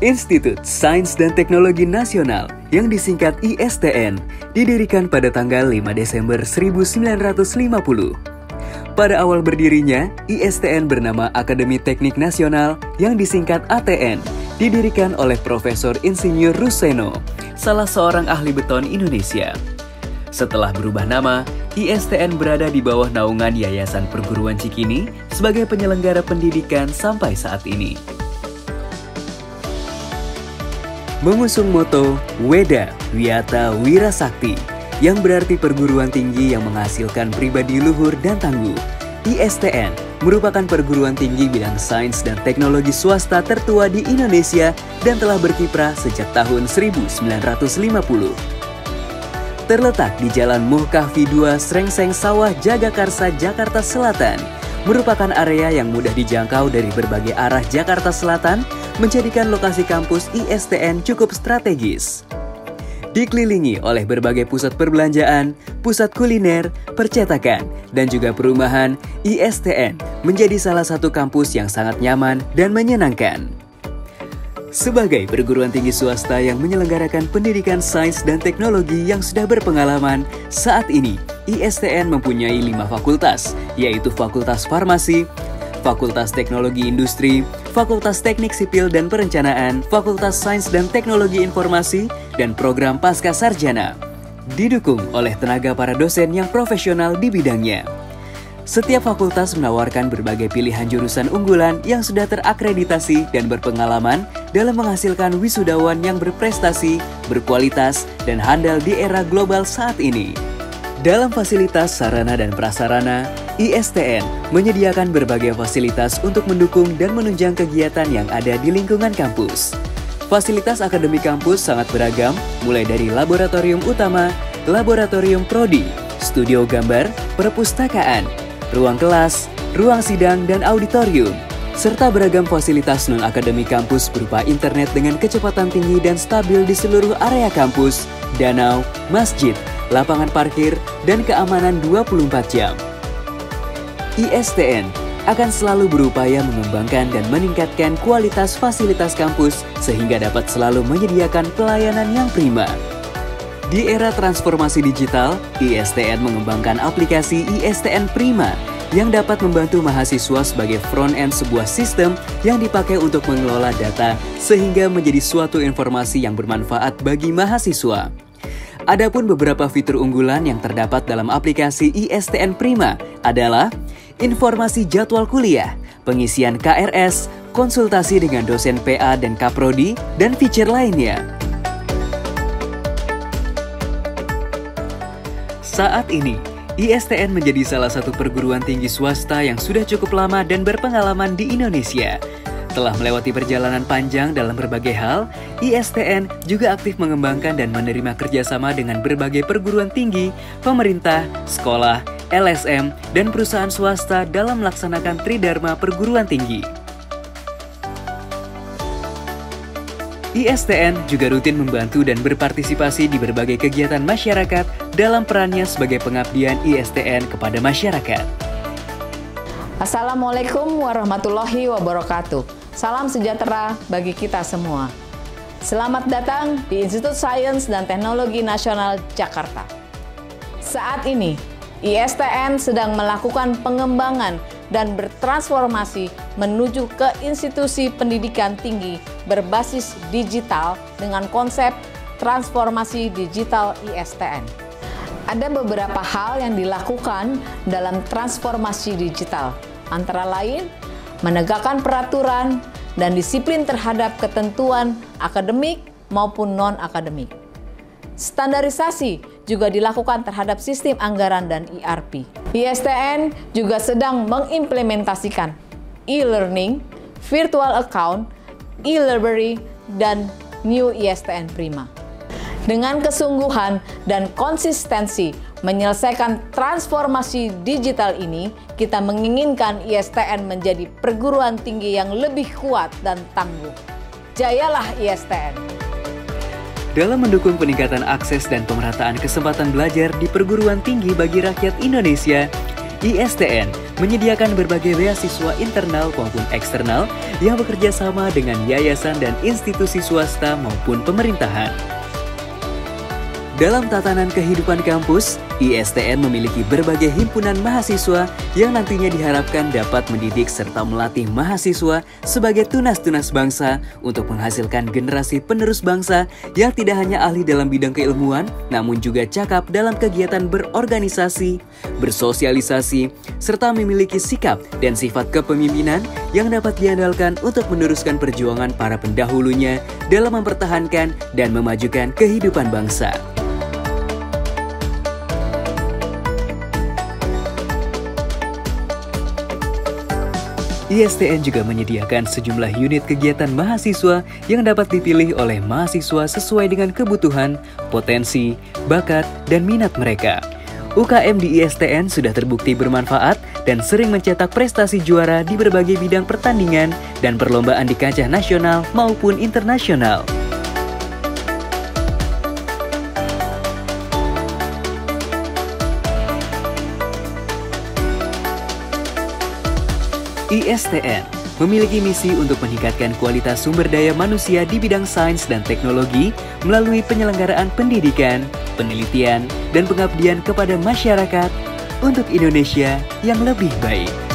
Institut Sains dan Teknologi Nasional yang disingkat ISTN didirikan pada tanggal 5 Desember 1950. Pada awal berdirinya, ISTN bernama Akademi Teknik Nasional yang disingkat ATN, didirikan oleh Profesor Insinyur Ruseno, salah seorang ahli beton Indonesia. Setelah berubah nama, ISTN berada di bawah naungan Yayasan Perguruan Cikini sebagai penyelenggara pendidikan sampai saat ini. Mengusung moto Weda Wiata Wirasakti yang berarti perguruan tinggi yang menghasilkan pribadi luhur dan tangguh. ISTN merupakan perguruan tinggi bidang sains dan teknologi swasta tertua di Indonesia dan telah berkiprah sejak tahun 1950. Terletak di Jalan Muhkahfi 2 Srengseng Sawah Jagakarsa, Jakarta Selatan, merupakan area yang mudah dijangkau dari berbagai arah Jakarta Selatan menjadikan lokasi kampus ISTN cukup strategis. Dikelilingi oleh berbagai pusat perbelanjaan, pusat kuliner, percetakan, dan juga perumahan, ISTN menjadi salah satu kampus yang sangat nyaman dan menyenangkan. Sebagai perguruan tinggi swasta yang menyelenggarakan pendidikan sains dan teknologi yang sudah berpengalaman, saat ini ISTN mempunyai lima fakultas, yaitu Fakultas Farmasi, Fakultas Teknologi Industri, Fakultas Teknik Sipil dan Perencanaan, Fakultas Sains dan Teknologi Informasi, dan program Pasca Sarjana. Didukung oleh tenaga para dosen yang profesional di bidangnya. Setiap fakultas menawarkan berbagai pilihan jurusan unggulan yang sudah terakreditasi dan berpengalaman dalam menghasilkan wisudawan yang berprestasi, berkualitas, dan handal di era global saat ini. Dalam fasilitas sarana dan prasarana, ISTN menyediakan berbagai fasilitas untuk mendukung dan menunjang kegiatan yang ada di lingkungan kampus. Fasilitas akademik kampus sangat beragam, mulai dari laboratorium utama, laboratorium prodi, studio gambar, perpustakaan, ruang kelas, ruang sidang, dan auditorium, serta beragam fasilitas non-akademik kampus berupa internet dengan kecepatan tinggi dan stabil di seluruh area kampus, danau, masjid, lapangan parkir, dan keamanan 24 jam. ISTN akan selalu berupaya mengembangkan dan meningkatkan kualitas fasilitas kampus sehingga dapat selalu menyediakan pelayanan yang prima. Di era transformasi digital, ISTN mengembangkan aplikasi ISTN Prima yang dapat membantu mahasiswa sebagai front-end sebuah sistem yang dipakai untuk mengelola data sehingga menjadi suatu informasi yang bermanfaat bagi mahasiswa. Adapun beberapa fitur unggulan yang terdapat dalam aplikasi ISTN Prima adalah informasi jadwal kuliah, pengisian KRS, konsultasi dengan dosen PA dan Kaprodi, dan fitur lainnya. Saat ini, ISTN menjadi salah satu perguruan tinggi swasta yang sudah cukup lama dan berpengalaman di Indonesia telah melewati perjalanan panjang dalam berbagai hal, ISTN juga aktif mengembangkan dan menerima kerjasama dengan berbagai perguruan tinggi, pemerintah, sekolah, LSM, dan perusahaan swasta dalam melaksanakan Tridharma Perguruan Tinggi. ISTN juga rutin membantu dan berpartisipasi di berbagai kegiatan masyarakat dalam perannya sebagai pengabdian ISTN kepada masyarakat. Assalamualaikum warahmatullahi wabarakatuh. Salam sejahtera bagi kita semua. Selamat datang di Institut Sains dan Teknologi Nasional Jakarta. Saat ini, ISTN sedang melakukan pengembangan dan bertransformasi menuju ke institusi pendidikan tinggi berbasis digital dengan konsep transformasi digital ISTN. Ada beberapa hal yang dilakukan dalam transformasi digital, antara lain menegakkan peraturan dan disiplin terhadap ketentuan akademik maupun non-akademik. Standarisasi juga dilakukan terhadap sistem anggaran dan ERP. ISTN juga sedang mengimplementasikan e-learning, virtual account, e-library, dan new ISTN Prima. Dengan kesungguhan dan konsistensi menyelesaikan transformasi digital ini, kita menginginkan ISTN menjadi perguruan tinggi yang lebih kuat dan tangguh. Jayalah ISTN! Dalam mendukung peningkatan akses dan pemerataan kesempatan belajar di perguruan tinggi bagi rakyat Indonesia, ISTN menyediakan berbagai beasiswa internal maupun eksternal yang bekerja sama dengan yayasan dan institusi swasta maupun pemerintahan. Dalam tatanan kehidupan kampus, ISTN memiliki berbagai himpunan mahasiswa yang nantinya diharapkan dapat mendidik serta melatih mahasiswa sebagai tunas-tunas bangsa untuk menghasilkan generasi penerus bangsa yang tidak hanya ahli dalam bidang keilmuan, namun juga cakap dalam kegiatan berorganisasi, bersosialisasi, serta memiliki sikap dan sifat kepemimpinan yang dapat diandalkan untuk meneruskan perjuangan para pendahulunya dalam mempertahankan dan memajukan kehidupan bangsa. ISTN juga menyediakan sejumlah unit kegiatan mahasiswa yang dapat dipilih oleh mahasiswa sesuai dengan kebutuhan, potensi, bakat, dan minat mereka. UKM di ISTN sudah terbukti bermanfaat dan sering mencetak prestasi juara di berbagai bidang pertandingan dan perlombaan di kancah nasional maupun internasional. ISTN memiliki misi untuk meningkatkan kualitas sumber daya manusia di bidang sains dan teknologi melalui penyelenggaraan pendidikan, penelitian, dan pengabdian kepada masyarakat untuk Indonesia yang lebih baik.